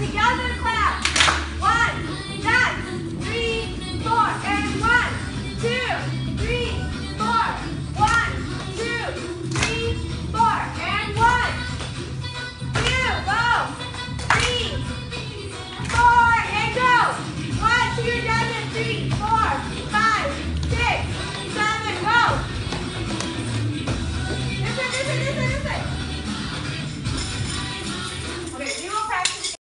Together clap. One, nine, three, four, and one, two, three, four, one, two, three, four, and one, two, go, three, four, and go. One, two, dozen, three, four.